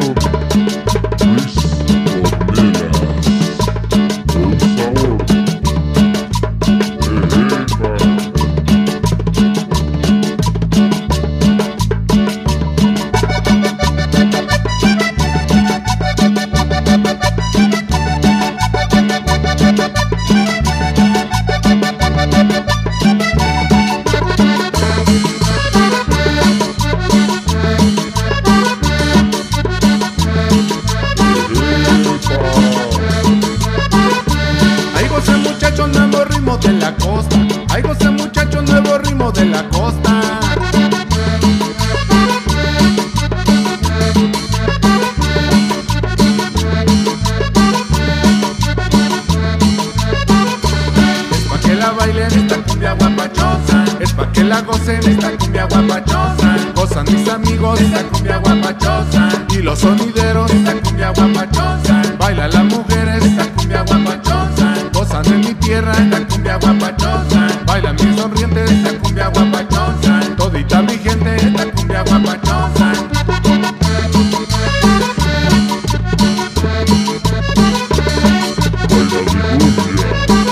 jogo. De la costa. Ay, goce muchachos, nuevo ritmo de la costa. Es pa' que la bailen esta cumbia guapachosa Es pa' que la gocen esta cumbia guapachosa Gozan mis amigos esta cumbia guapachosa Y los sonideros esta cumbia guapachosa Música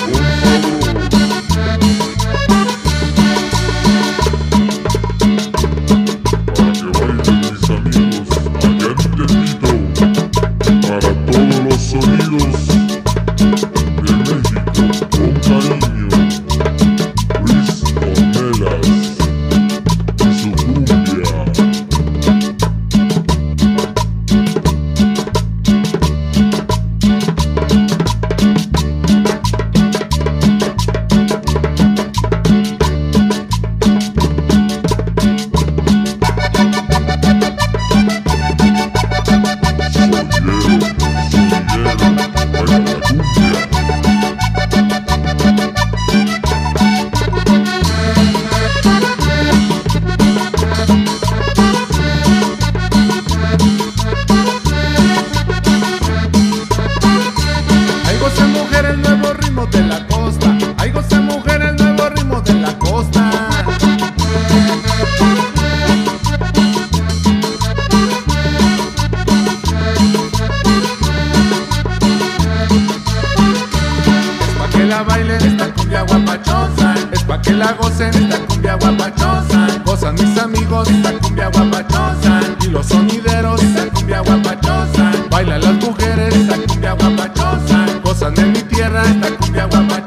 cumbia Es pa' que la gocen esta cumbia guapachosa. Gozan mis amigos esta cumbia guapachosa. Y los sonideros esta cumbia guapachosa. Bailan las mujeres esta cumbia guapachosa. Gozan de mi tierra esta cumbia guapachosa